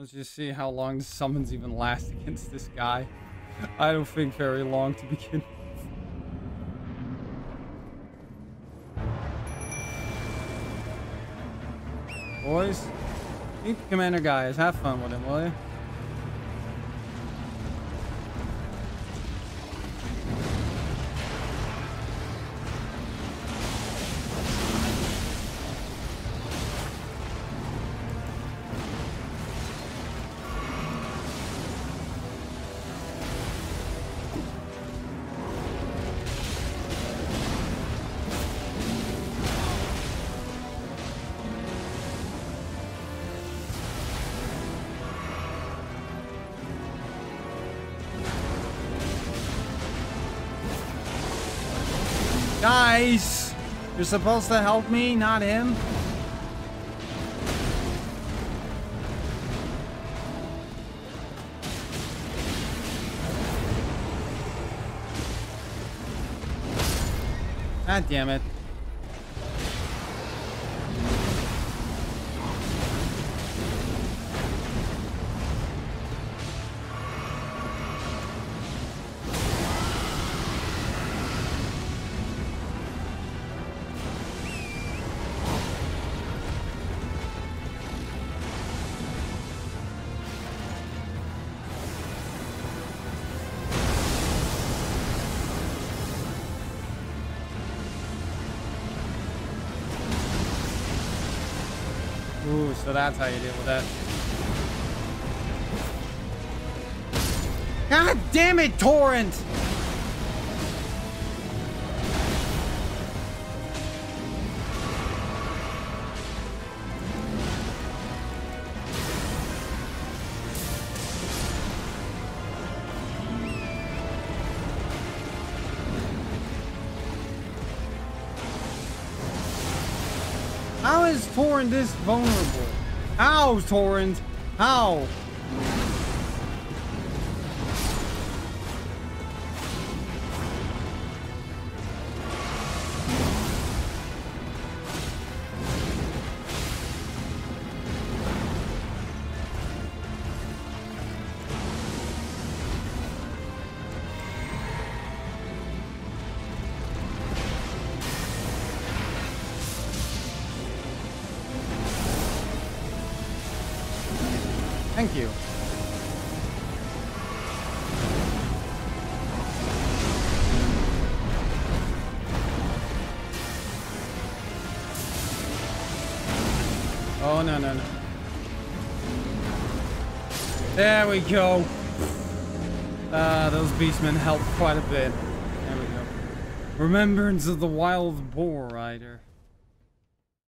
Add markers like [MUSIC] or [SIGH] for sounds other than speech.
Let's just see how long the summons even last [LAUGHS] against this guy. I don't think very long to begin with. Boys, the commander Gaius. Have fun with him, will you? Guys! You're supposed to help me, not him? God damn it. Ooh, so that's how you deal with that. God damn it, Torrent! How is Torrent this vulnerable? How, Torrent? How? Thank you. Oh, no, no, no. There we go. Ah, those beastmen helped quite a bit. There we go. Remembrance of the wild boar rider.